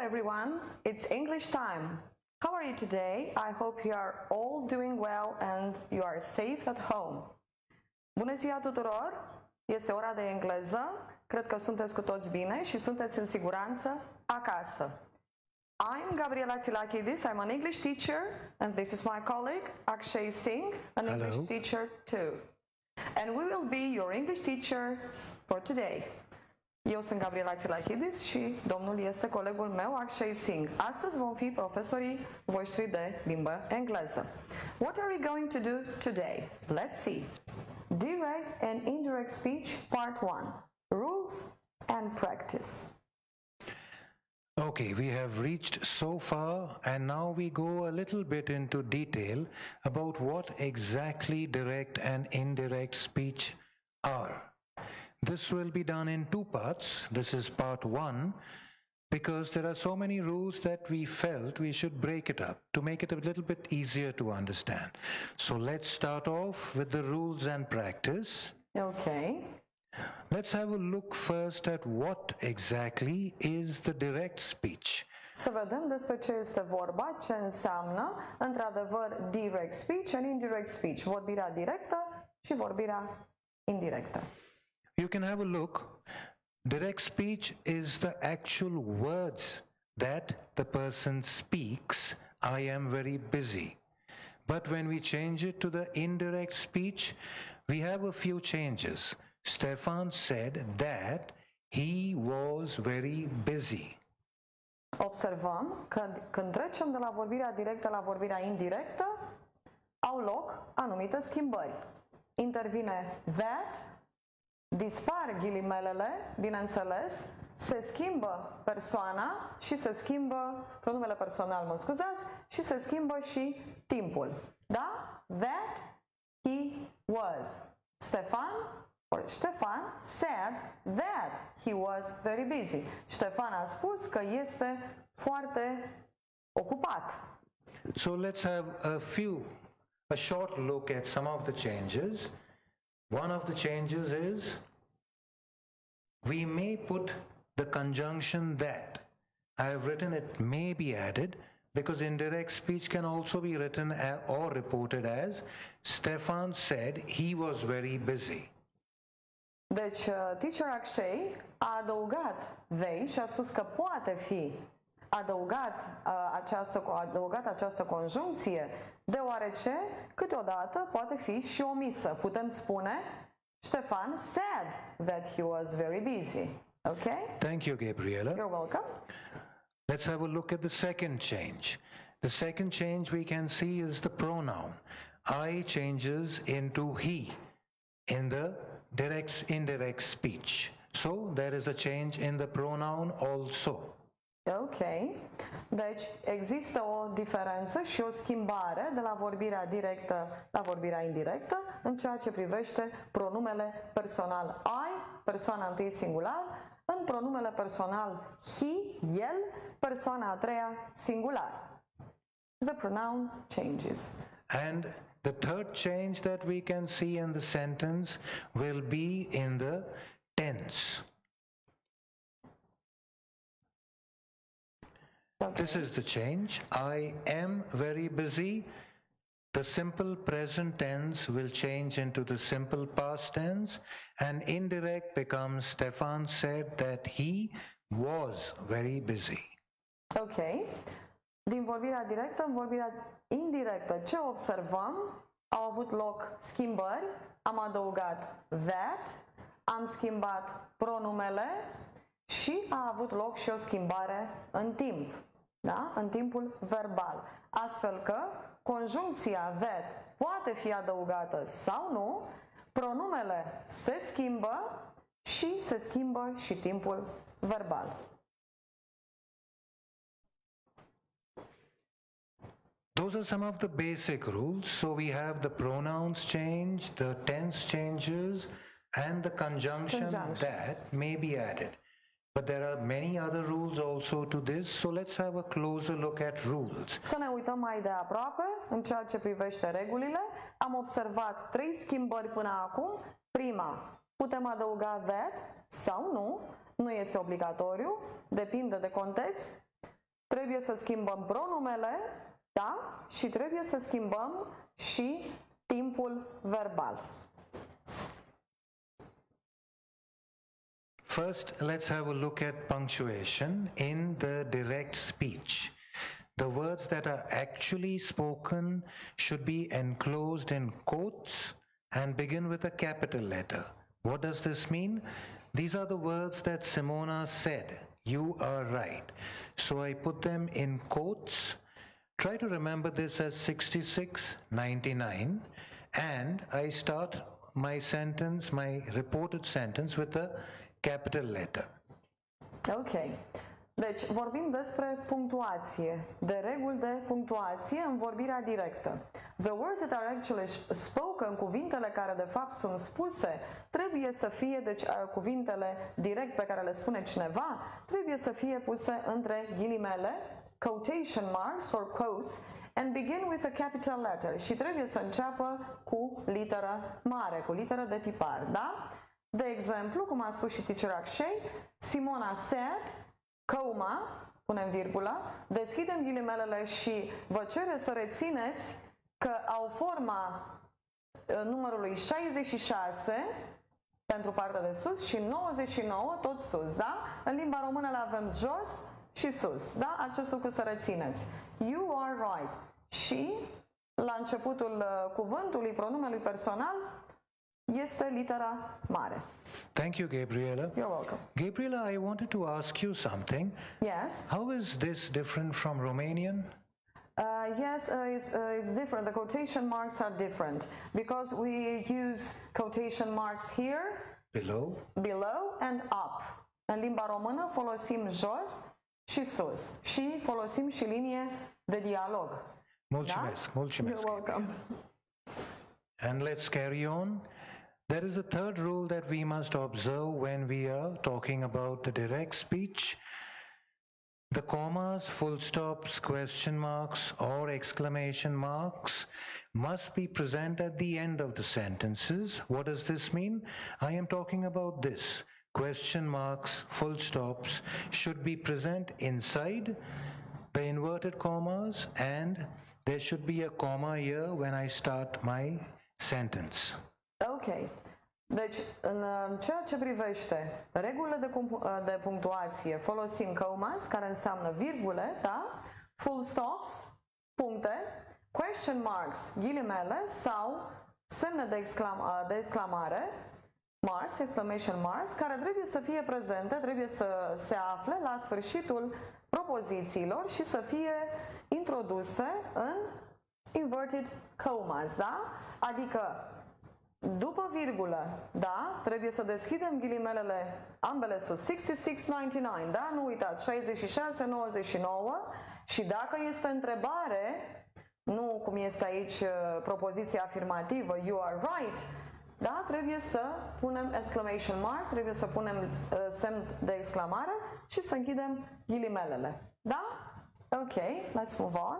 everyone, it's English time. How are you today? I hope you are all doing well and you are safe at home. Bună ziua tuturor! Este ora de engleză. Cred că sunteți cu toți bine și sunteți în siguranță acasă. I'm Gabriela Tilakidis. I'm an English teacher and this is my colleague Akshay Singh, an Hello. English teacher too. And we will be your English teachers for today. Eu sunt Gabriela Tilachidis și domnul este colegul meu, Akshay Singh. Astăzi vom fi profesorii voștri de limbă engleză. What are we going to do today? Let's see. Direct and indirect speech, part 1. Rules and practice. Okay, we have reached so far, and now we go a little bit into detail about what exactly direct and indirect speech are. This will be done in two parts. This is part one, because there are so many rules that we felt we should break it up to make it a little bit easier to understand. So let's start off with the rules and practice. Ok. Let's have a look first at what exactly is the direct speech. Să vedem despre ce este vorba, ce înseamnă, într-adevăr, direct speech and indirect speech. Vorbirea directă și vorbirea indirectă. You can have a look. Direct speech is the actual words that the person speaks. I am very busy. But when we change it to the indirect speech, we have a few changes. Stefan said that he was very busy. Observăm că când trecem de la vorbirea directă la vorbirea indirectă, au loc anumite schimbări. Intervine that, dispar ghilimelele, bineînțeles, se schimbă persoana și se schimbă pronumele personal, mă scuzați, și se schimbă și timpul. Da? That he was. Stefan or Ștefan said that he was very busy. Ștefan a spus că este foarte ocupat. So let's have a few, a short look at some of the changes. One of the changes is we may put the conjunction that. I have written it may be added because indirect speech can also be written or reported as Stefan said he was very busy. Deci, uh, teacher Akshay a adăugat they și a spus că poate fi adăugat, uh, această, adăugat această conjuncție, deoarece câteodată poate fi și omisă. Putem spune, Ștefan said that he was very busy. Ok? Thank you, Gabriela. You're welcome. Let's have a look at the second change. The second change we can see is the pronoun. I changes into he in the direct indirect speech. So there is a change in the pronoun also. Ok. Deci există o diferență și o schimbare de la vorbirea directă la vorbirea indirectă în ceea ce privește pronumele personal I, persoana întâi singular, în pronumele personal he, el, persoana a treia singular. The pronoun changes. And the third change that we can see in the sentence will be in the tense. This is the change. I am very busy. The simple present tense will change into the simple past tense, and indirect becomes Stefan said that he was very busy. Ok. Din vorbirea directă în vorbirea indirectă, ce observăm? Au avut loc schimbări, am adăugat that, am schimbat pronumele și a avut loc și o schimbare în timp, da? în timpul verbal. Astfel că conjuncția that poate fi adăugată sau nu, pronumele se schimbă și se schimbă și timpul verbal. Those are some of the basic rules. So we have the pronouns change, the tense changes, and the conjunction, Conjunction. that may be added. But there are many other rules also to this. So let's have a closer look at rules. Să ne uităm mai de aproape în ceea ce privește regulile. Am observat trei schimbări până acum. Prima, putem adăuga that sau nu, nu este obligatoriu, depinde de context. trebuie să schimbăm pronumele, da? Și trebuie să schimbăm și timpul verbal. First, let's have a look at punctuation in the direct speech. The words that are actually spoken should be enclosed in quotes and begin with a capital letter. What does this mean? These are the words that Simona said. You are right. So I put them in quotes. Try to remember this as 6699 and I start my sentence, my reported sentence with a capital letter. Ok. Deci, vorbim despre punctuație, de reguli de punctuație în vorbirea directă. The words that are actually spoken, cuvintele care de fapt sunt spuse, trebuie să fie, deci cuvintele direct pe care le spune cineva, trebuie să fie puse între ghilimele, quotation marks or quotes, and begin with a capital letter și trebuie să înceapă cu literă mare, cu literă de tipar, da? De exemplu, cum a spus și teacher Akshay, Simona said, căuma, punem virgulă, deschidem ghilimelele și vă cere să rețineți că au forma uh, numărului 66 pentru partea de sus și 99 tot sus, da? În limba română le avem jos și sus, da? Acest lucru să rețineți. You are right. Și la începutul uh, cuvântului, pronumelui personal, este litera mare. Thank you, Gabriela. You're welcome. Gabriela, I wanted to ask you something. Yes. How is this different from Romanian? Uh, yes, uh, it's, uh, it's different. The quotation marks are different because we use quotation marks here, Below? below and up. În limba română folosim jos și sus și folosim și linie de dialog. Mulțumesc, Da? mulțumesc. You're welcome. And let's carry on. There is a third rule that we must observe when we are talking about the direct speech. The commas, full stops, question marks, or exclamation marks must be present at the end of the sentences. What does this mean? I am talking about this. Question marks, full stops should be present inside the inverted commas, and there should be a comma here when I start my sentence. Ok. Deci, în uh, ceea ce privește regulile de, cum- uh, de punctuație, folosim commas, care înseamnă virgule, da? Full stops, puncte, question marks, ghilimele sau semne de, exclam- uh, de exclamare, marks, exclamation marks, care trebuie să fie prezente, trebuie să se afle la sfârșitul propozițiilor și să fie introduse în inverted commas, da? Adică după virgulă, da, trebuie să deschidem ghilimelele ambele sus, 66.99, da, nu uitați, 66.99 și dacă este întrebare, nu cum este aici uh, propoziția afirmativă, you are right, da, trebuie să punem exclamation mark, trebuie să punem uh, semn de exclamare și să închidem ghilimelele, da? Ok, let's move on.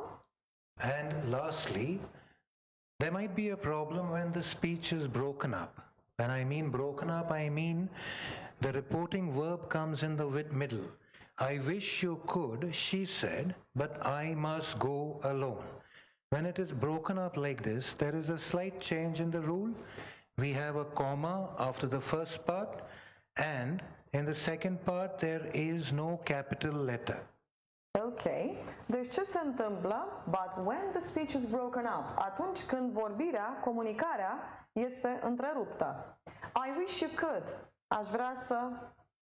And lastly, there might be a problem when the speech is broken up. When I mean broken up, I mean the reporting verb comes in the middle. I wish you could, she said, but I must go alone. When it is broken up like this, there is a slight change in the rule. We have a comma after the first part, and in the second part, there is no capital letter. Ok, deci ce se întâmplă? But when the speech is broken up, atunci când vorbirea, comunicarea este întreruptă. I wish you could. Aș vrea să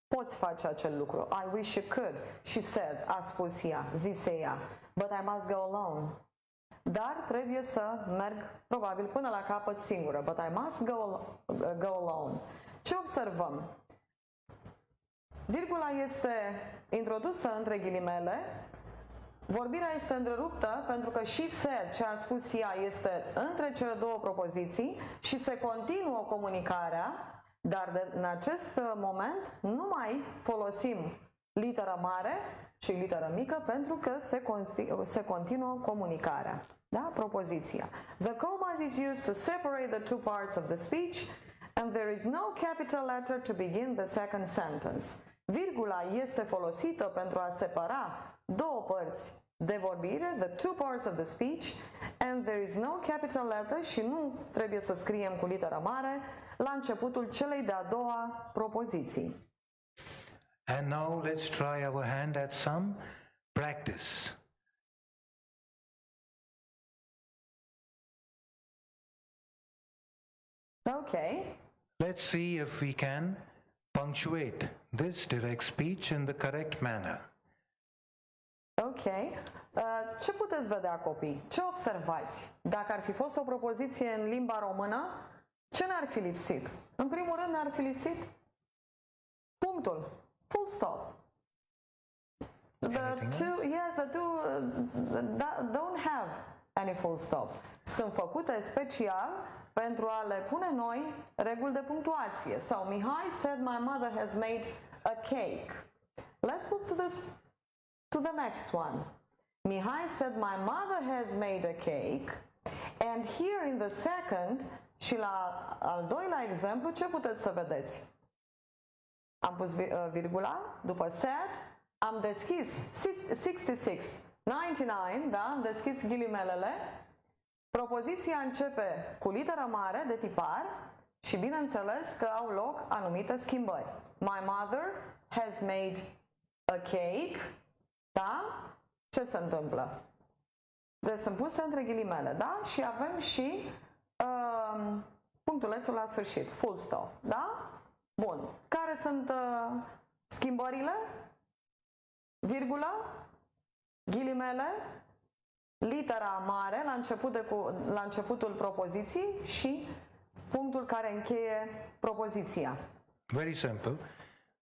poți face acel lucru. I wish you could. She said, a spus ea, zise ea. But I must go alone. Dar trebuie să merg probabil până la capăt singură. But I must go, al- go alone. Ce observăm? Virgula este introdusă între ghilimele, vorbirea este întreruptă pentru că și said, ce a spus ea, este între cele două propoziții și se continuă comunicarea, dar de, în acest moment nu mai folosim litera mare și litera mică pentru că se, conti- se continuă comunicarea. Da? Propoziția. The commas is used to separate the two parts of the speech and there is no capital letter to begin the second sentence. Virgula este folosită pentru a separa două părți de vorbire, the two parts of the speech, and there is no capital letter și nu trebuie să scriem cu literă mare la începutul celei de-a doua propoziții. And now let's try our hand at some practice. Okay, Let's see if we can punctuate this direct speech in the correct manner. Ok. Uh, Ce puteți vedea copii? Ce observați? Dacă ar fi fost o propoziție în limba română, ce ne-ar fi lipsit? În primul rând ne-ar fi lipsit punctul, full stop. The Anything two, yes, the two uh, that don't have any full stop. Sunt făcute special pentru a le pune noi reguli de punctuație. So Mihai said my mother has made a cake. Let's move to this to the next one. Mihai said my mother has made a cake. And here in the second și la al doilea exemplu, ce puteți să vedeți? Am pus vi- uh, virgula după said, am deschis 66, 99, da? Am deschis ghilimelele. Propoziția începe cu literă mare de tipar și bineînțeles că au loc anumite schimbări. My mother has made a cake, da? Ce se întâmplă? Deci sunt puse între ghilimele, da? Și avem și um, punctulețul la sfârșit, full stop, da? Bun. Care sunt uh, schimbările? Virgulă, ghilimele, litera mare la, început de cu, la începutul propoziției și punctul care încheie propoziția. Very simple.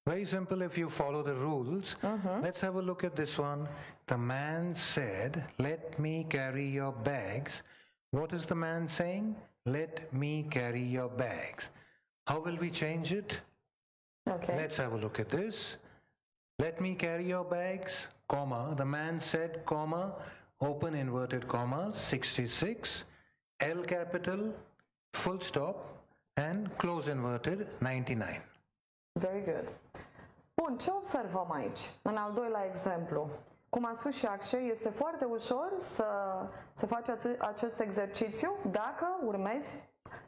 Very simple if you follow the rules. Uh-huh. Let's have a look at this one. The man said, Let me carry your bags. What is the man saying? Let me carry your bags. How will we change it? Ok. Let's have a look at this. Let me carry your bags, comma. The man said, comma, open inverted comma, 66, L capital, full stop, and close inverted, 99. Very good. Bun, ce observăm aici? În al doilea exemplu. Cum a spus și Akshay, este foarte ușor să, să faci ace- acest exercițiu dacă urmezi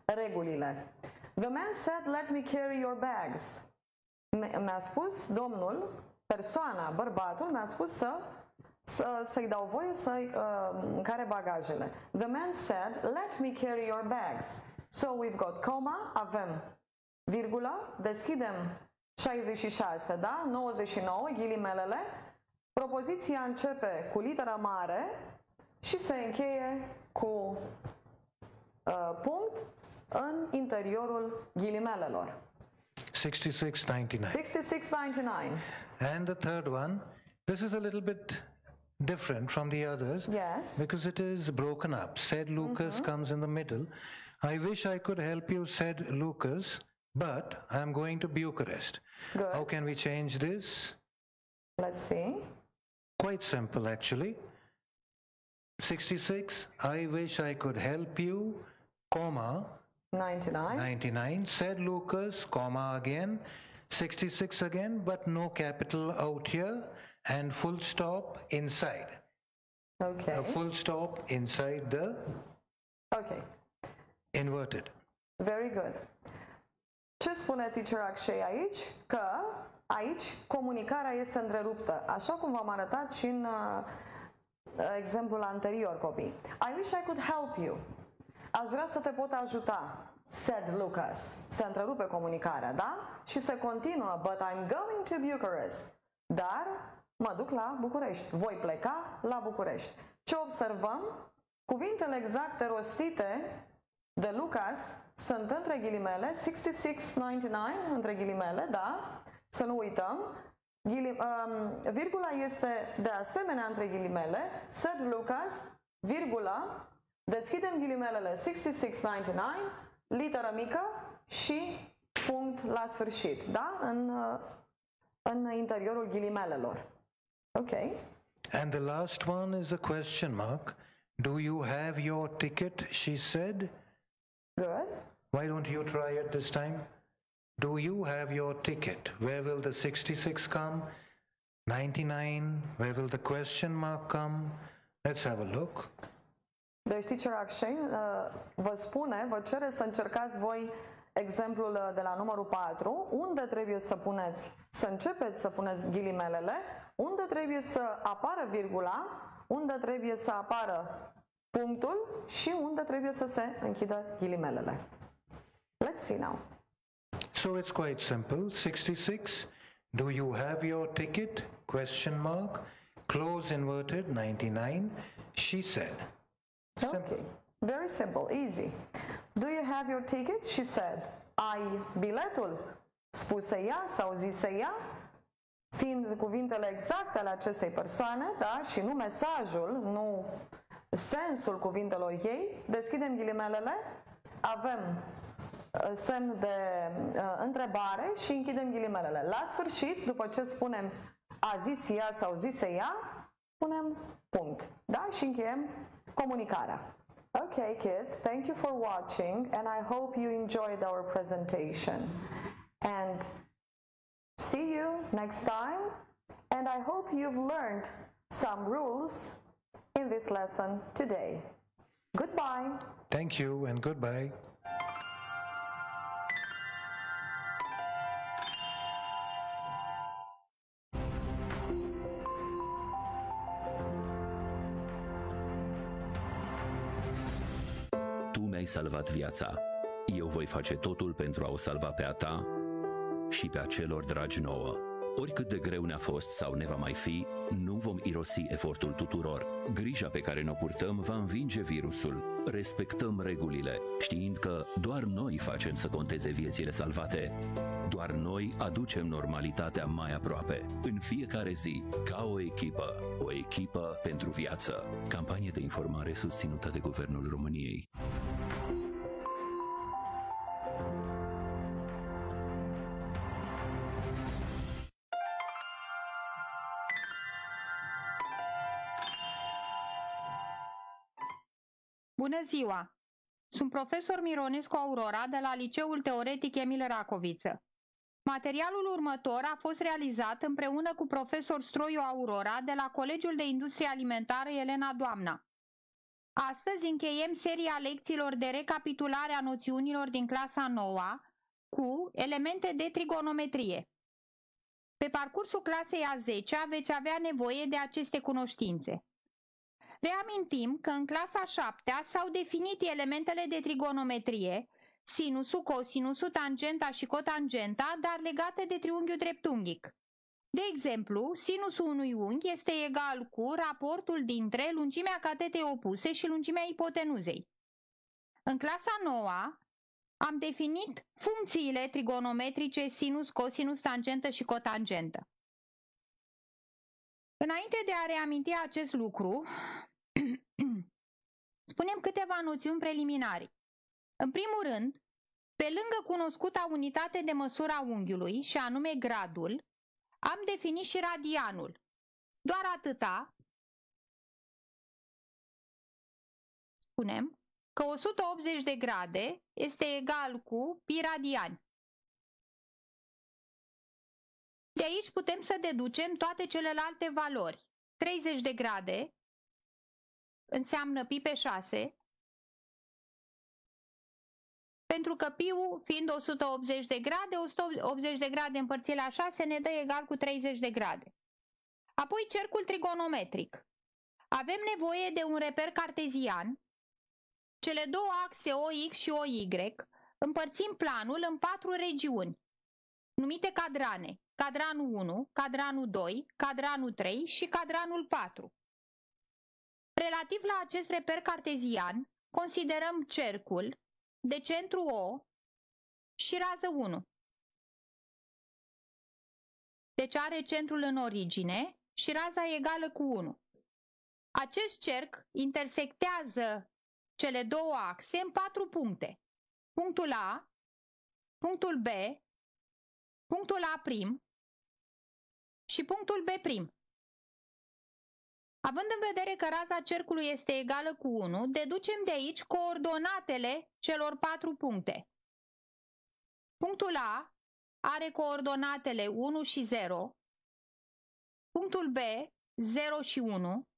regulile. The man said, let me carry your bags. Mi- Mi-a spus domnul, persoana, bărbatul, mi-a spus să, să, să-i dau voie să-i uh, care bagajele. The man said, let me carry your bags. So we've got comma, avem virgulă, deschidem 66, da? 99, ghilimelele. Propoziția începe cu litera mare și se încheie cu uh, punct în interiorul ghilimelelor. 66.99. 66.99. And the third one, this is a little bit different from the others Yes. because it is broken up. Said Lucas comes in the middle. I wish I could help you, said Lucas, but I'm going to Bucharest. Good. How can we change this? Let's see. Quite simple, actually. 66, I wish I could help you, comma, 99. 99, said Lucas, comma again, 66 again, but no capital out here, and full stop inside. Okay. A full stop inside the Ok. inverted. Very good. Ce spune teacher Akshay aici? Că aici comunicarea este întreruptă, așa cum v-am arătat și în uh, exemplul anterior, copii. I wish I could help you. Aș vrea să te pot ajuta, said Lucas. Se întrerupe comunicarea, da? Și se continuă, but I'm going to Bucharest. Dar mă duc la București. Voi pleca la București. Ce observăm? Cuvintele exacte rostite de Lucas sunt între ghilimele 6699 între ghilimele, da? Să nu uităm. Ghili, um, virgula este de asemenea între ghilimele. Said Lucas, virgula, deschidem ghilimelele 6699, literă mică și punct la sfârșit, da? În, uh, în interiorul ghilimelelor. Ok. And the last one is a question mark. Do you have your ticket? She said. Good. Why don't you try it this time? Do you have your ticket? Where will the 66 come? 99, where will the question mark come? Let's have a look. Deci teacher Akshay uh, vă spune, vă cere să încercați voi exemplul uh, de la numărul 4, unde trebuie să puneți, să începeți să puneți ghilimelele, unde trebuie să apară virgula, unde trebuie să apară punctul și unde trebuie să se închidă ghilimelele. Let's see now. So it's quite simple. 66. Do you have your ticket? Question mark. Close inverted 99. She said. Simple. Okay, very simple, easy. Do you have your ticket? She said. Ai biletul? Spuse ea sau zise ea? Fiind cuvintele exacte ale acestei persoane, da, și nu mesajul, nu sensul cuvintelor ei, deschidem ghilimelele, avem uh, semn de uh, întrebare și închidem ghilimelele. La sfârșit, după ce spunem a zis ea sau zise ea, punem punct. Da? Și încheiem comunicarea. Okay, kids, thank you for watching and I hope you enjoyed our presentation. And see you next time and I hope you've learned some rules in this lesson today. Goodbye. Thank you and goodbye. Tu mi-ai salvat viața. Eu voi face totul pentru a o salva pe a ta și pe a celor dragi nouă. Oricât de greu ne-a fost sau ne va mai fi, nu vom irosi efortul tuturor. Grija pe care ne-o purtăm va învinge virusul. Respectăm regulile, știind că doar noi facem să conteze viețile salvate. Doar noi aducem normalitatea mai aproape, în fiecare zi, ca o echipă. O echipă pentru viață. Campanie de informare susținută de Guvernul României. Ziua! Sunt profesor Mironescu Aurora de la Liceul Teoretic Emil Racoviță. Materialul următor a fost realizat împreună cu profesor Stroiu Aurora de la Colegiul de Industrie Alimentară Elena Doamna. Astăzi încheiem seria lecțiilor de recapitulare a noțiunilor din clasa 9 cu elemente de trigonometrie. Pe parcursul clasei a 10 veți avea nevoie de aceste cunoștințe. Reamintim că în clasa 7 s-au definit elementele de trigonometrie, sinusul, cosinusul, tangenta și cotangenta, dar legate de triunghiul dreptunghic. De exemplu, sinusul unui unghi este egal cu raportul dintre lungimea catetei opuse și lungimea ipotenuzei. În clasa 9 am definit funcțiile trigonometrice sinus, cosinus, tangentă și cotangentă. Înainte de a reaminti acest lucru, spunem câteva noțiuni preliminari. În primul rând, pe lângă cunoscuta unitate de măsură a unghiului, și anume gradul, am definit și radianul. Doar atâta spunem că 180 de grade este egal cu pi radiani. De aici putem să deducem toate celelalte valori. 30 de grade înseamnă pi pe 6, pentru că piul, fiind 180 de grade, 180 de grade împărțit la 6 ne dă egal cu 30 de grade. Apoi cercul trigonometric. Avem nevoie de un reper cartezian. Cele două axe OX și OY împărțim planul în patru regiuni, numite cadrane. Cadranul 1, cadranul 2, cadranul 3 și cadranul 4. Relativ la acest reper cartezian, considerăm cercul de centru O și rază 1. Deci are centrul în origine și raza egală cu 1. Acest cerc intersectează cele două axe în patru puncte. Punctul A, punctul B, punctul A' și punctul B'. Având în vedere că raza cercului este egală cu 1, deducem de aici coordonatele celor patru puncte. Punctul A are coordonatele 1 și 0, punctul B 0 și 1,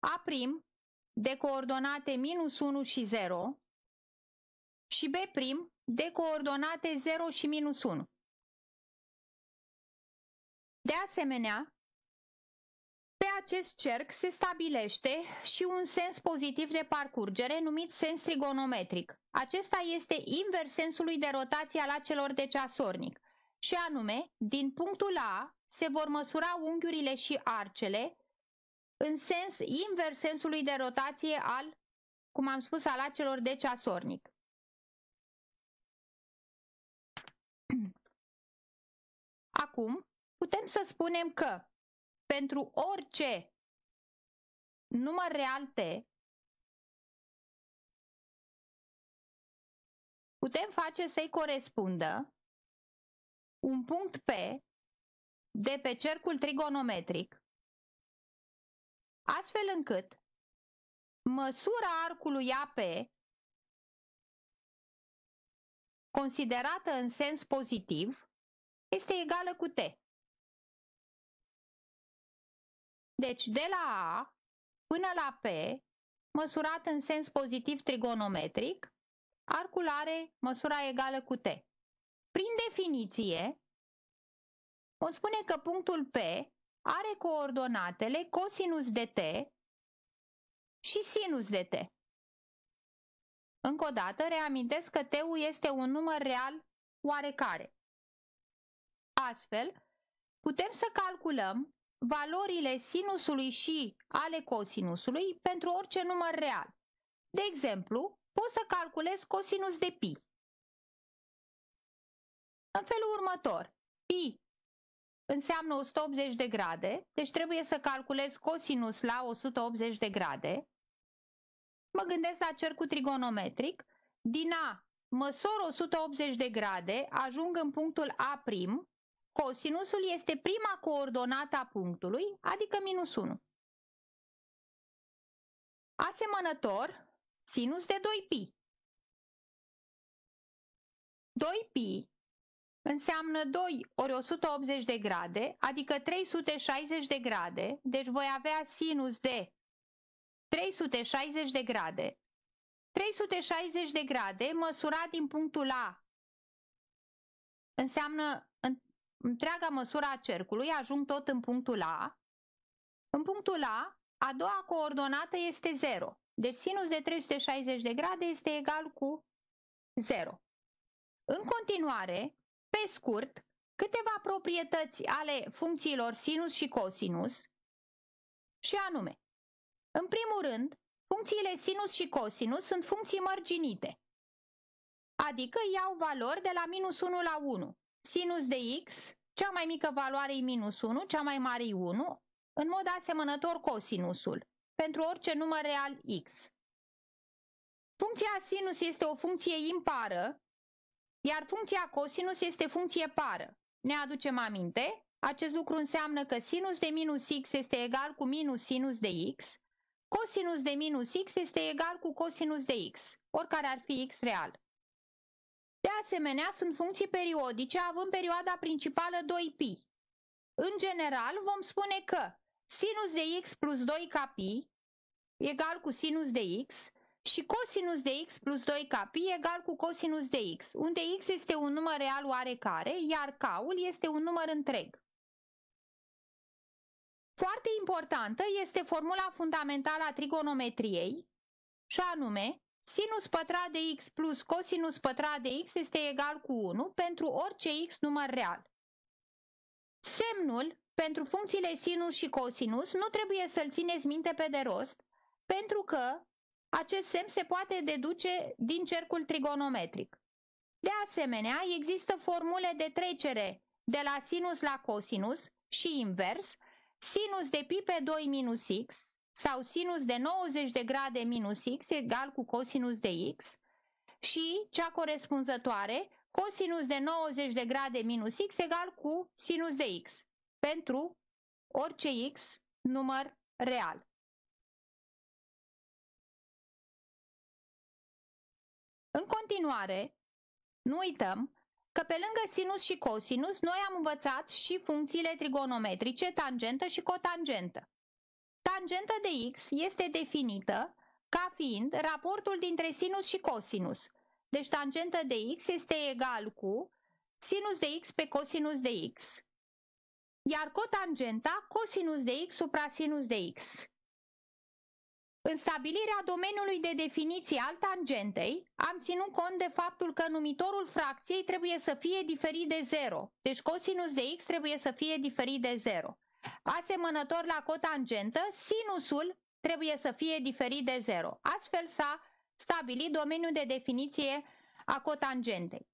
A' de coordonate minus 1 și 0 și B' de coordonate 0 și minus 1. De asemenea, pe acest cerc se stabilește și un sens pozitiv de parcurgere numit sens trigonometric. Acesta este invers sensului de rotație al acelor de ceasornic și anume, din punctul A se vor măsura unghiurile și arcele în sens invers sensului de rotație al, cum am spus, al acelor de ceasornic. Acum, putem să spunem că pentru orice număr real t, putem face să-i corespundă un punct P de pe cercul trigonometric, astfel încât măsura arcului AP considerată în sens pozitiv este egală cu T. Deci de la A până la P, măsurat în sens pozitiv trigonometric, arcul are măsura egală cu T. Prin definiție, o spune că punctul P are coordonatele cosinus de T și sinus de T. Încă o dată, reamintesc că T-ul este un număr real oarecare. Astfel, putem să calculăm valorile sinusului și ale cosinusului pentru orice număr real. De exemplu, pot să calculez cosinus de pi. În felul următor, pi înseamnă 180 de grade, deci trebuie să calculez cosinus la 180 de grade. Mă gândesc la cercul trigonometric. Din A măsor 180 de grade, ajung în punctul A', Cosinusul este prima coordonată a punctului, adică minus 1. Asemănător, sinus de 2pi. 2pi înseamnă 2 ori 180 de grade, adică 360 de grade, deci voi avea sinus de 360 de grade. 360 de grade măsurat din punctul A înseamnă întreaga măsură a cercului, ajung tot în punctul A. În punctul A, a doua coordonată este 0. Deci sinus de 360 de grade este egal cu 0. În continuare, pe scurt, câteva proprietăți ale funcțiilor sinus și cosinus, și anume, în primul rând, funcțiile sinus și cosinus sunt funcții mărginite, adică iau valori de la minus 1 la 1, Sinus de x, cea mai mică valoare e minus 1, cea mai mare e 1, în mod asemănător cosinusul, pentru orice număr real x. Funcția sinus este o funcție impară, iar funcția cosinus este funcție pară. Ne aducem aminte? Acest lucru înseamnă că sinus de minus x este egal cu minus sinus de x, cosinus de minus x este egal cu cosinus de x, oricare ar fi x real. De asemenea, sunt funcții periodice având perioada principală 2π. În general, vom spune că sinus de x plus 2 pi egal cu sinus de x și cosinus de x plus 2 pi egal cu cosinus de x, unde x este un număr real oarecare, iar k-ul este un număr întreg. Foarte importantă este formula fundamentală a trigonometriei, și anume Sinus pătrat de x plus cosinus pătrat de x este egal cu 1 pentru orice x număr real. Semnul pentru funcțiile sinus și cosinus nu trebuie să-l țineți minte pe de rost, pentru că acest semn se poate deduce din cercul trigonometric. De asemenea, există formule de trecere de la sinus la cosinus și invers, sinus de pi pe 2 minus x sau sinus de 90 de grade minus x egal cu cosinus de x și cea corespunzătoare cosinus de 90 de grade minus x egal cu sinus de x pentru orice x număr real. În continuare, nu uităm că pe lângă sinus și cosinus, noi am învățat și funcțiile trigonometrice, tangentă și cotangentă. Tangenta de x este definită ca fiind raportul dintre sinus și cosinus. Deci tangentă de x este egal cu sinus de x pe cosinus de x, iar cotangenta cosinus de x supra sinus de x. În stabilirea domeniului de definiție al tangentei, am ținut cont de faptul că numitorul fracției trebuie să fie diferit de 0, deci cosinus de x trebuie să fie diferit de 0. Asemănător la cotangentă, sinusul trebuie să fie diferit de 0. Astfel s-a stabilit domeniul de definiție a cotangentei.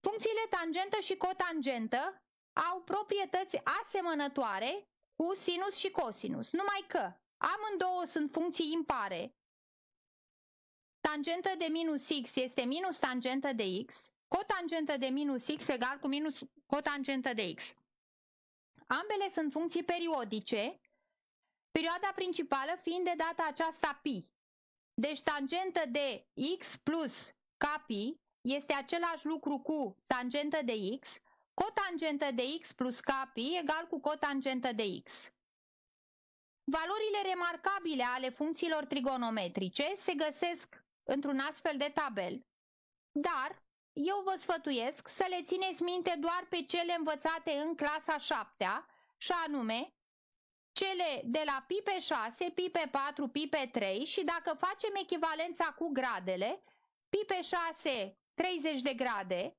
Funcțiile tangentă și cotangentă au proprietăți asemănătoare cu sinus și cosinus, numai că amândouă sunt funcții impare. Tangentă de minus x este minus tangentă de x, cotangentă de minus x egal cu minus cotangentă de x. Ambele sunt funcții periodice, perioada principală fiind de data aceasta pi. Deci tangentă de x plus k pi este același lucru cu tangentă de x, cotangentă de x plus k pi egal cu cotangentă de x. Valorile remarcabile ale funcțiilor trigonometrice se găsesc într-un astfel de tabel, dar eu vă sfătuiesc să le țineți minte doar pe cele învățate în clasa 7 și anume cele de la pi pe 6, pi pe 4, pi pe 3 și dacă facem echivalența cu gradele, pi pe 6 30 de grade,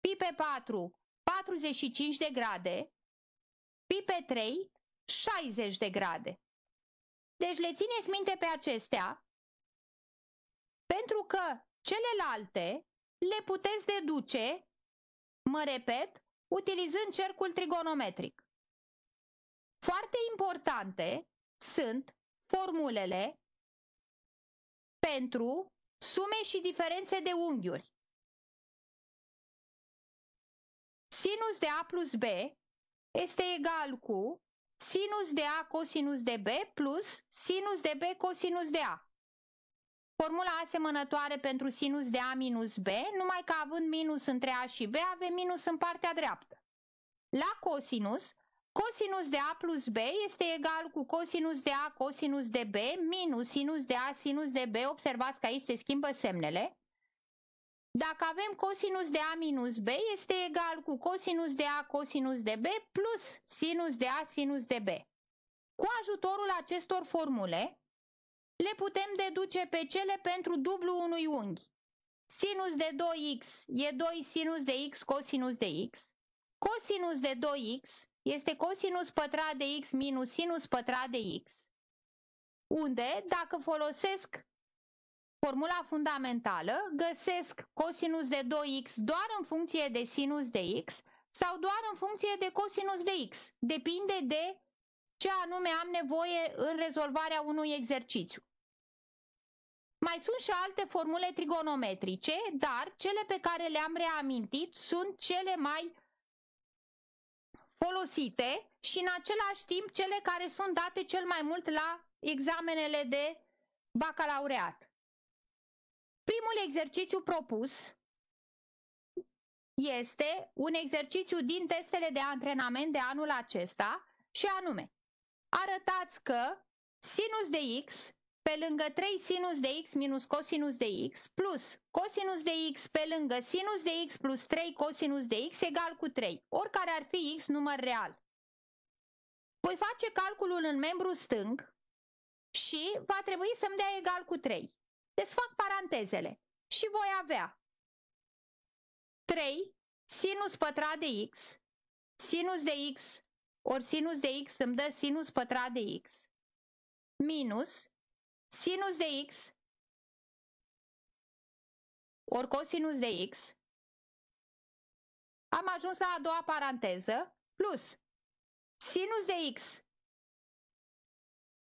pi pe 4 45 de grade, pi pe 3 60 de grade. Deci le țineți minte pe acestea, pentru că celelalte le puteți deduce, mă repet, utilizând cercul trigonometric. Foarte importante sunt formulele pentru sume și diferențe de unghiuri. Sinus de A plus B este egal cu sinus de A cosinus de B plus sinus de B cosinus de A. Formula asemănătoare pentru sinus de A minus B, numai că având minus între A și B, avem minus în partea dreaptă. La cosinus, cosinus de A plus B este egal cu cosinus de A cosinus de B minus sinus de A sinus de B. Observați că aici se schimbă semnele. Dacă avem cosinus de A minus B, este egal cu cosinus de A cosinus de B plus sinus de A sinus de B. Cu ajutorul acestor formule, le putem deduce pe cele pentru dublu unui unghi. Sinus de 2x e 2 sinus de x cosinus de x. Cosinus de 2x este cosinus pătrat de x minus sinus pătrat de x. Unde, dacă folosesc formula fundamentală, găsesc cosinus de 2x doar în funcție de sinus de x sau doar în funcție de cosinus de x. Depinde de ce anume am nevoie în rezolvarea unui exercițiu. Mai sunt și alte formule trigonometrice, dar cele pe care le-am reamintit sunt cele mai folosite și în același timp cele care sunt date cel mai mult la examenele de bacalaureat. Primul exercițiu propus este un exercițiu din testele de antrenament de anul acesta și anume, arătați că sinus de x pe lângă 3 sinus de x minus cosinus de x plus cosinus de x pe lângă sinus de x plus 3 cosinus de x egal cu 3, oricare ar fi x număr real. Voi face calculul în membru stâng și va trebui să-mi dea egal cu 3. Desfac parantezele și voi avea 3 sinus pătrat de x, sinus de x ori sinus de x îmi dă sinus pătrat de x, minus sinus de x ori cosinus de x, am ajuns la a doua paranteză, plus sinus de x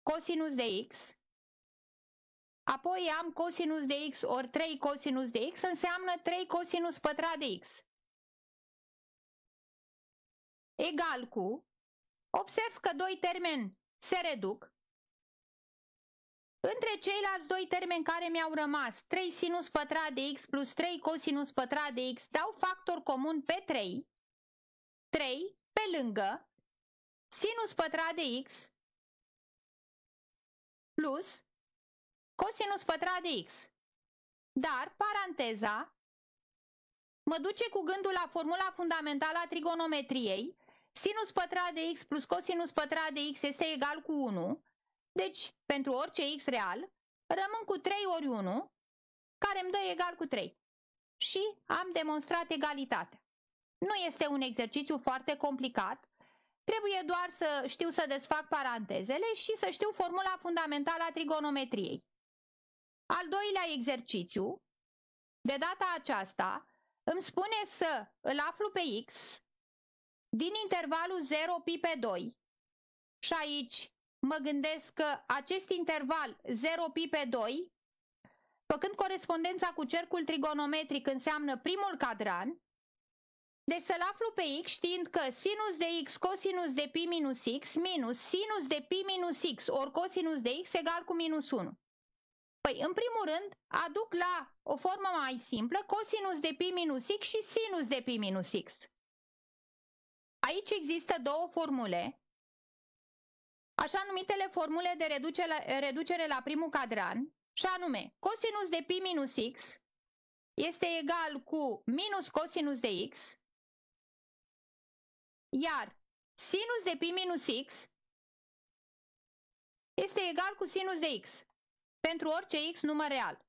cosinus de x, apoi am cosinus de x ori 3 cosinus de x, înseamnă 3 cosinus pătrat de x. Egal cu, observ că doi termeni se reduc, Între ceilalți doi termeni care mi-au rămas, 3 sinus pătrat de x plus 3 cosinus pătrat de x, dau factor comun pe 3, 3 pe lângă sinus pătrat de x plus cosinus pătrat de x. Dar, paranteza, mă duce cu gândul la formula fundamentală a trigonometriei, sinus pătrat de x plus cosinus pătrat de x este egal cu 1, deci, pentru orice x real, rămân cu 3 ori 1, care îmi dă egal cu 3. Și am demonstrat egalitatea. Nu este un exercițiu foarte complicat, trebuie doar să știu să desfac parantezele și să știu formula fundamentală a trigonometriei. Al doilea exercițiu, de data aceasta, îmi spune să îl aflu pe x din intervalul 0 pi pe 2 și aici mă gândesc că acest interval 0 pi pe 2, făcând corespondența cu cercul trigonometric înseamnă primul cadran, deci să-l aflu pe x știind că sinus de x cosinus de pi minus x minus sinus de pi minus x ori cosinus de x egal cu minus 1. Păi, în primul rând, aduc la o formă mai simplă cosinus de pi minus x și sinus de pi minus x. Aici există două formule, așa numitele formule de reducere la, reducere la primul cadran, și anume cosinus de pi minus x este egal cu minus cosinus de x, iar sinus de pi minus x este egal cu sinus de x pentru orice x număr real.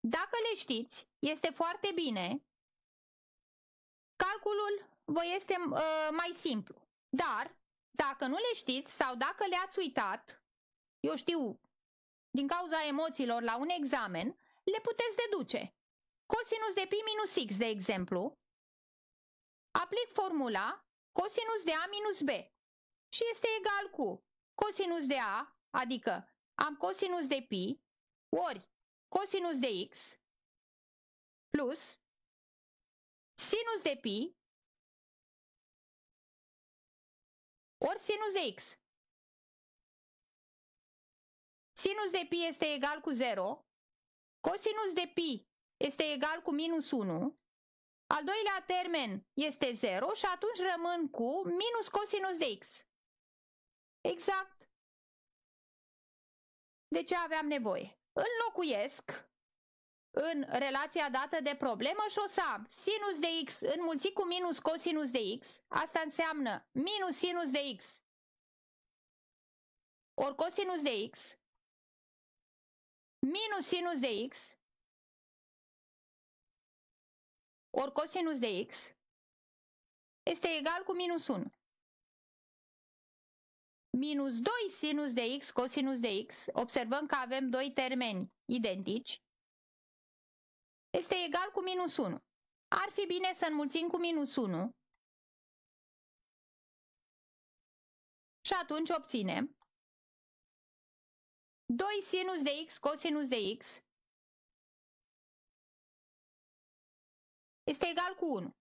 Dacă le știți, este foarte bine, calculul vă este uh, mai simplu. Dar, dacă nu le știți sau dacă le-ați uitat, eu știu, din cauza emoțiilor la un examen, le puteți deduce. Cosinus de pi minus x, de exemplu, aplic formula cosinus de a minus b și este egal cu cosinus de a, adică am cosinus de pi ori cosinus de x plus sinus de pi ori sinus de x. Sinus de pi este egal cu 0, cosinus de pi este egal cu minus 1, al doilea termen este 0 și atunci rămân cu minus cosinus de x. Exact de ce aveam nevoie. Înlocuiesc în relația dată de problemă și o să am sinus de x înmulțit cu minus cosinus de x, asta înseamnă minus sinus de x ori cosinus de x minus sinus de x ori cosinus de x este egal cu minus 1. Minus 2 sinus de x cosinus de x, observăm că avem doi termeni identici, este egal cu minus 1. Ar fi bine să înmulțim cu minus 1 și atunci obținem 2 sinus de x cosinus de x este egal cu 1.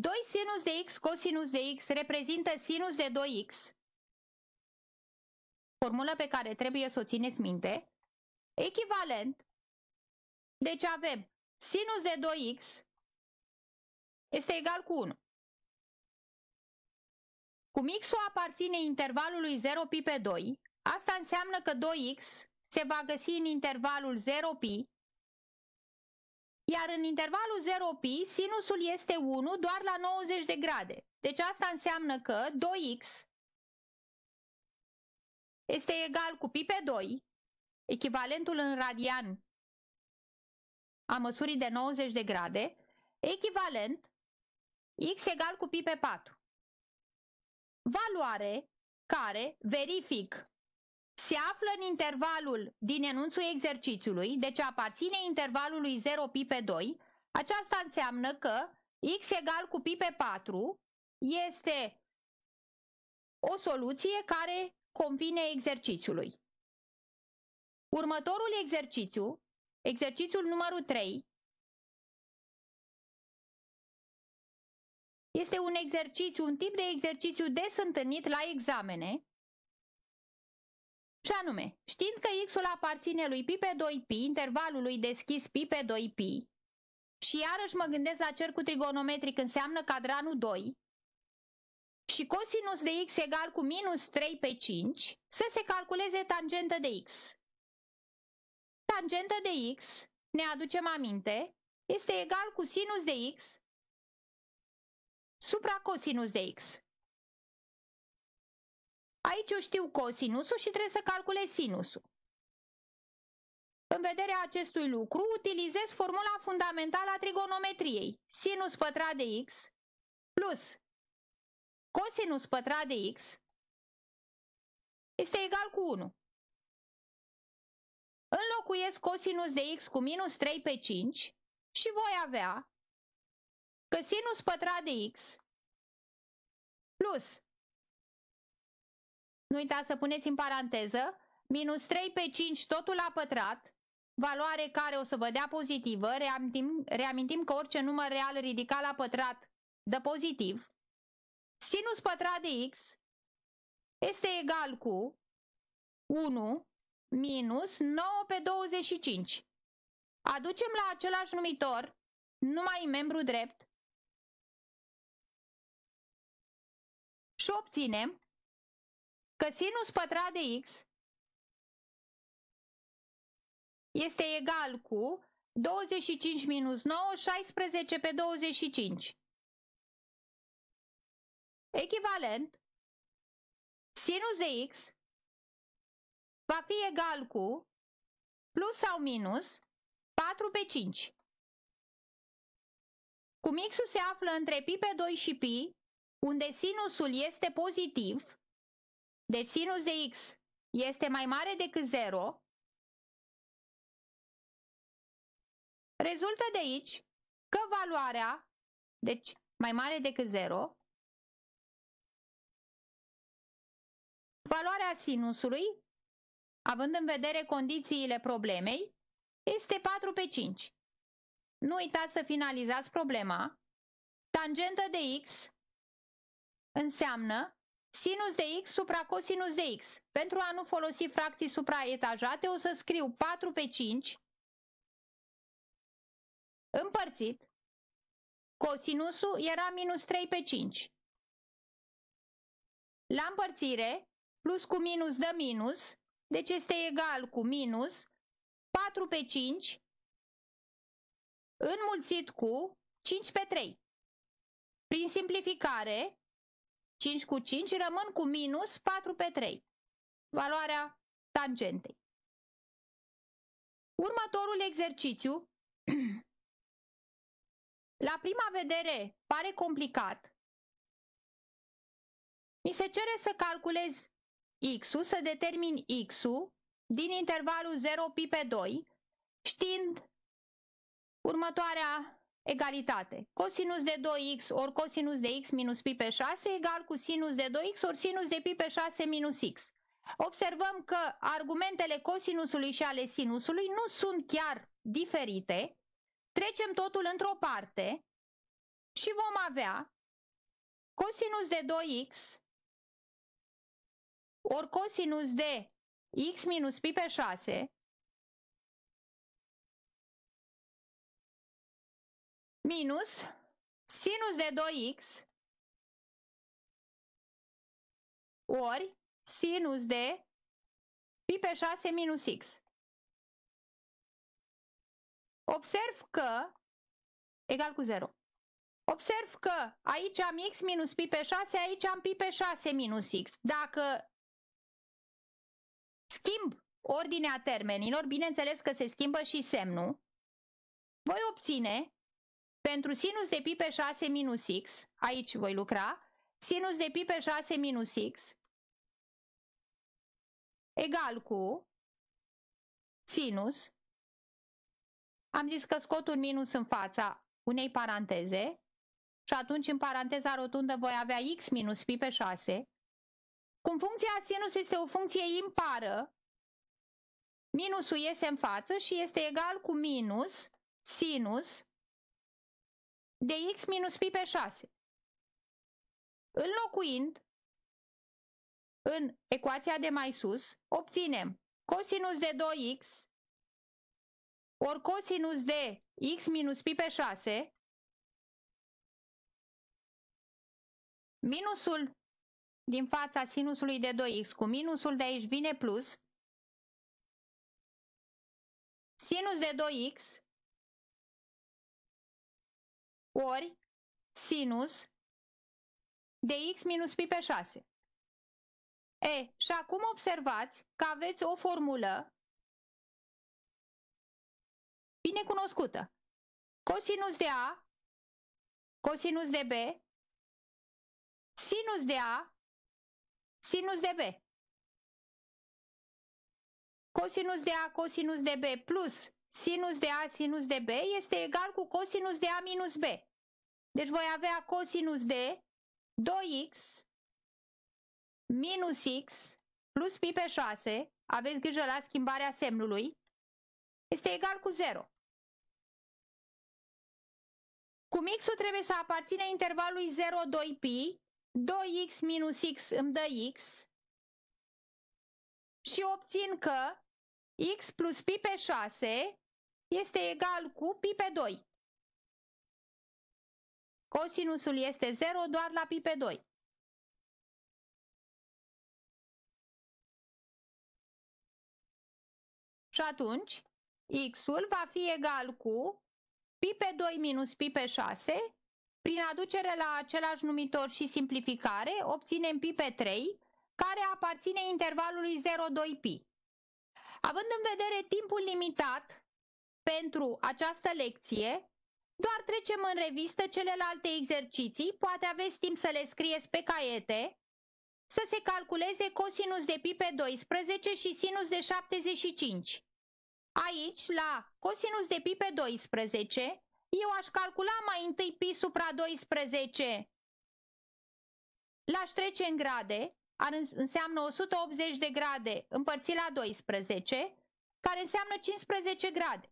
2 sinus de x cosinus de x reprezintă sinus de 2x, formulă pe care trebuie să o țineți minte, echivalent deci avem sinus de 2x este egal cu 1. Cum x-ul aparține intervalului 0 pi pe 2, asta înseamnă că 2x se va găsi în intervalul 0 pi, iar în intervalul 0 pi sinusul este 1 doar la 90 de grade. Deci asta înseamnă că 2x este egal cu pi pe 2, echivalentul în radian a măsurii de 90 de grade, echivalent x egal cu pi pe 4. Valoare care, verific, se află în intervalul din enunțul exercițiului, deci aparține intervalului 0 pi pe 2, aceasta înseamnă că x egal cu pi pe 4 este o soluție care convine exercițiului. Următorul exercițiu Exercițiul numărul 3 este un exercițiu, un tip de exercițiu des întâlnit la examene. Și anume, știind că x-ul aparține lui pi pe 2pi, intervalului deschis pi pe 2pi, și iarăși mă gândesc la cercul trigonometric înseamnă cadranul 2, și cosinus de x egal cu minus 3 pe 5, să se calculeze tangentă de x. Tangentă de x, ne aducem aminte, este egal cu sinus de x supra cosinus de x. Aici eu știu cosinusul și trebuie să calculez sinusul. În vederea acestui lucru, utilizez formula fundamentală a trigonometriei. Sinus pătrat de x plus cosinus pătrat de x este egal cu 1. Înlocuiesc cosinus de x cu minus 3 pe 5 și voi avea că sinus pătrat de x plus, nu uitați să puneți în paranteză, minus 3 pe 5 totul la pătrat, valoare care o să vă dea pozitivă, reamintim, reamintim că orice număr real ridicat la pătrat dă pozitiv, sinus pătrat de x este egal cu 1 minus 9 pe 25. Aducem la același numitor numai membru drept și obținem că sinus pătrat de x este egal cu 25 minus 9, 16 pe 25. Echivalent, sinus de x va fi egal cu plus sau minus 4 pe 5. Cum x-ul se află între pi pe 2 și pi, unde sinusul este pozitiv, deci sinus de x este mai mare decât 0, rezultă de aici că valoarea, deci mai mare decât 0, valoarea sinusului, având în vedere condițiile problemei, este 4 pe 5. Nu uitați să finalizați problema. Tangentă de x înseamnă sinus de x supra cosinus de x. Pentru a nu folosi fracții supraetajate, o să scriu 4 pe 5 împărțit. Cosinusul era minus 3 pe 5. La împărțire, plus cu minus dă minus, deci este egal cu minus 4 pe 5 înmulțit cu 5 pe 3. Prin simplificare, 5 cu 5 rămân cu minus 4 pe 3, valoarea tangentei. Următorul exercițiu, la prima vedere, pare complicat. Mi se cere să calculez x-ul, să determin x-ul din intervalul 0 pi pe 2, știind următoarea egalitate. Cosinus de 2x ori cosinus de x minus pi pe 6 egal cu sinus de 2x ori sinus de pi pe 6 minus x. Observăm că argumentele cosinusului și ale sinusului nu sunt chiar diferite. Trecem totul într-o parte și vom avea cosinus de 2x ori cosinus de x minus pi pe 6 minus sinus de 2x ori sinus de pi pe 6 minus x. Observ că egal cu 0. Observ că aici am x minus pi pe 6, aici am pi pe 6 minus x. Dacă schimb ordinea termenilor, bineînțeles că se schimbă și semnul, voi obține pentru sinus de pi pe 6 minus x, aici voi lucra, sinus de pi pe 6 minus x egal cu sinus, am zis că scot un minus în fața unei paranteze și atunci în paranteza rotundă voi avea x minus pi pe 6. Cum funcția sinus este o funcție impară, minusul iese în față și este egal cu minus sinus de x minus pi pe 6. Înlocuind în ecuația de mai sus, obținem cosinus de 2x ori cosinus de x minus pi pe 6 minusul din fața sinusului de 2x cu minusul de aici vine plus sinus de 2x ori sinus de x minus pi pe 6. E, și acum observați că aveți o formulă bine cunoscută. Cosinus de A, cosinus de B, sinus de A, sinus de B. Cosinus de A, cosinus de B plus sinus de A, sinus de B este egal cu cosinus de A minus B. Deci voi avea cosinus de 2x minus x plus pi pe 6, aveți grijă la schimbarea semnului, este egal cu 0. Cum x-ul trebuie să aparține intervalului 0-2pi, 2x minus x îmi dă x și obțin că x plus pi pe 6 este egal cu pi pe 2. Cosinusul este 0 doar la pi pe 2. Și atunci, x-ul va fi egal cu pi pe 2 minus pi pe 6. Prin aducere la același numitor și simplificare, obținem pi pe 3, care aparține intervalului 0,2pi. Având în vedere timpul limitat pentru această lecție, doar trecem în revistă celelalte exerciții, poate aveți timp să le scrieți pe caiete, să se calculeze cosinus de pi pe 12 și sinus de 75. Aici, la cosinus de pi pe 12, eu aș calcula mai întâi pi supra 12, l-aș trece în grade, ar înseamnă 180 de grade împărțit la 12, care înseamnă 15 grade.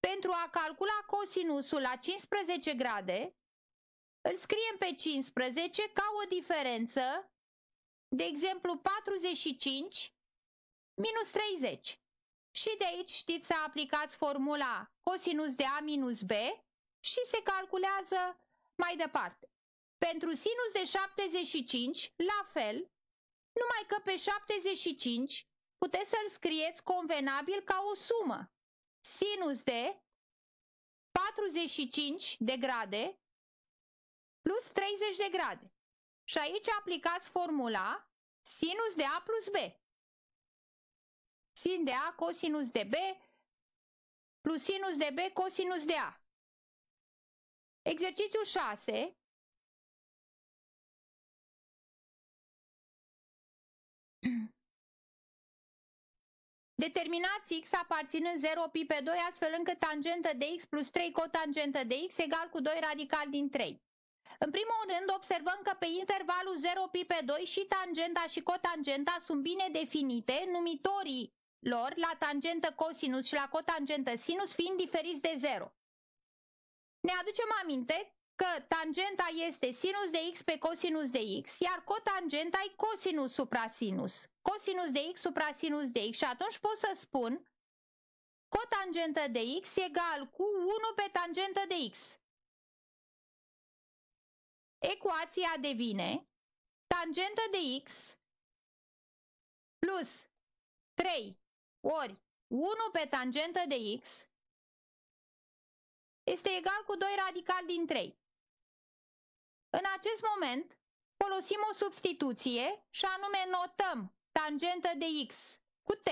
Pentru a calcula cosinusul la 15 grade, îl scriem pe 15 ca o diferență, de exemplu 45 minus 30. Și de aici știți să aplicați formula cosinus de A minus B și se calculează mai departe. Pentru sinus de 75, la fel, numai că pe 75 puteți să-l scrieți convenabil ca o sumă sinus de 45 de grade plus 30 de grade. Și aici aplicați formula sinus de A plus B. Sin de A cosinus de B plus sinus de B cosinus de A. Exercițiul 6 Determinați x aparținând 0 pi pe 2 astfel încât tangentă de x plus 3 cotangentă de x egal cu 2 radical din 3. În primul rând observăm că pe intervalul 0 pi pe 2 și tangenta și cotangenta sunt bine definite, numitorii lor la tangentă cosinus și la cotangentă sinus fiind diferiți de 0. Ne aducem aminte că tangenta este sinus de x pe cosinus de x, iar cotangenta e cosinus supra sinus. Cosinus de x supra sinus de x și atunci pot să spun cotangentă de x egal cu 1 pe tangentă de x. Ecuația devine tangentă de x plus 3 ori 1 pe tangentă de x este egal cu 2 radical din 3. În acest moment folosim o substituție și anume notăm tangentă de x cu t.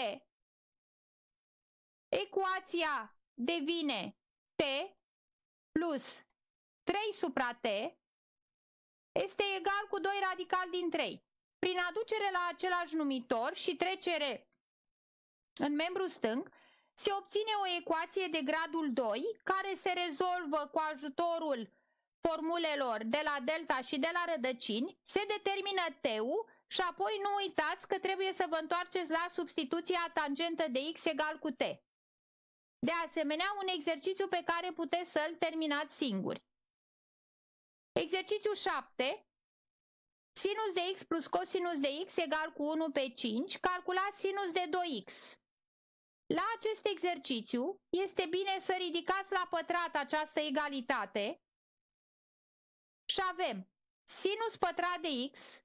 Ecuația devine t plus 3 supra t este egal cu 2 radical din 3. Prin aducere la același numitor și trecere în membru stâng, se obține o ecuație de gradul 2 care se rezolvă cu ajutorul formulelor de la delta și de la rădăcini, se determină t-ul și apoi nu uitați că trebuie să vă întoarceți la substituția tangentă de x egal cu t. De asemenea, un exercițiu pe care puteți să-l terminați singuri. Exercițiul 7 Sinus de x plus cosinus de x egal cu 1 pe 5, calculați sinus de 2x. La acest exercițiu este bine să ridicați la pătrat această egalitate și avem sinus pătrat de x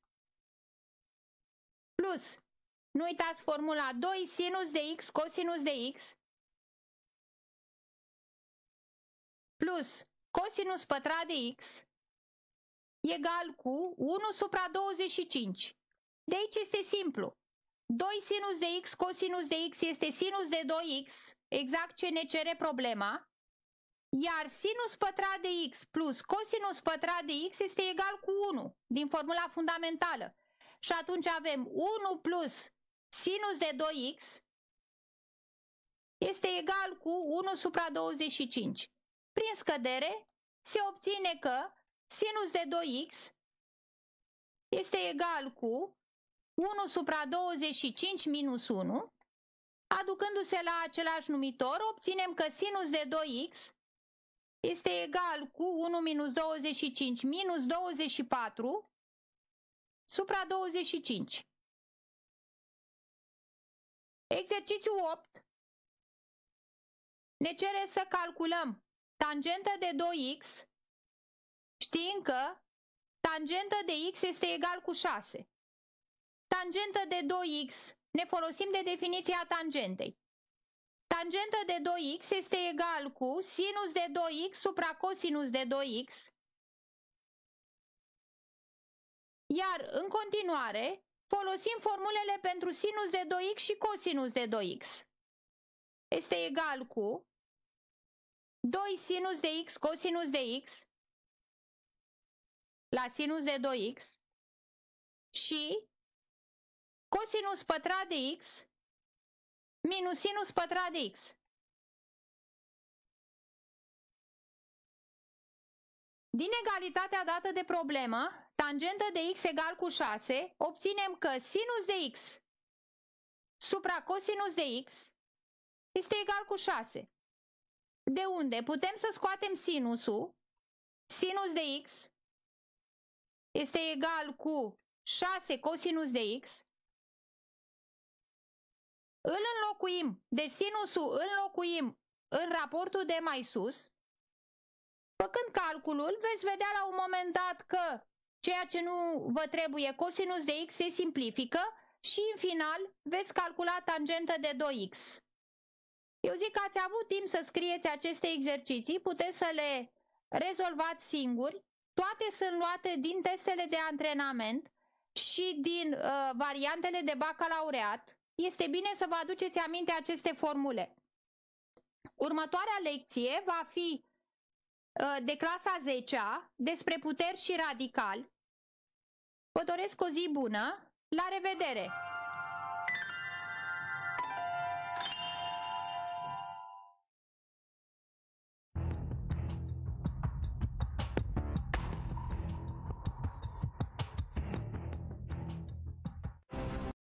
plus, nu uitați formula 2 sinus de x cosinus de x plus cosinus pătrat de x egal cu 1 supra 25. De aici este simplu. 2 sinus de x cosinus de x este sinus de 2x, exact ce ne cere problema, iar sinus pătrat de x plus cosinus pătrat de x este egal cu 1 din formula fundamentală. Și atunci avem 1 plus sinus de 2x este egal cu 1 supra 25. Prin scădere se obține că sinus de 2x este egal cu 1 supra 25 minus 1, aducându-se la același numitor, obținem că sinus de 2x este egal cu 1 minus 25 minus 24 supra 25. Exercițiul 8 ne cere să calculăm tangentă de 2x știind că tangentă de x este egal cu 6. Tangentă de 2x, ne folosim de definiția tangentei. Tangentă de 2x este egal cu sinus de 2x supra cosinus de 2x. Iar în continuare, folosim formulele pentru sinus de 2x și cosinus de 2x. Este egal cu 2 sinus de x cosinus de x la sinus de 2x și cosinus pătrat de x minus sinus pătrat de x. Din egalitatea dată de problemă, tangentă de x egal cu 6, obținem că sinus de x supra cosinus de x este egal cu 6. De unde putem să scoatem sinusul, sinus de x este egal cu 6 cosinus de x, îl înlocuim, deci sinusul îl înlocuim în raportul de mai sus, făcând calculul, veți vedea la un moment dat că ceea ce nu vă trebuie, cosinus de x, se simplifică și în final veți calcula tangentă de 2x. Eu zic că ați avut timp să scrieți aceste exerciții, puteți să le rezolvați singuri, toate sunt luate din testele de antrenament și din uh, variantele de bacalaureat. Este bine să vă aduceți aminte aceste formule. Următoarea lecție va fi uh, de clasa 10 -a, despre puteri și radicali. Vă doresc o zi bună. La revedere!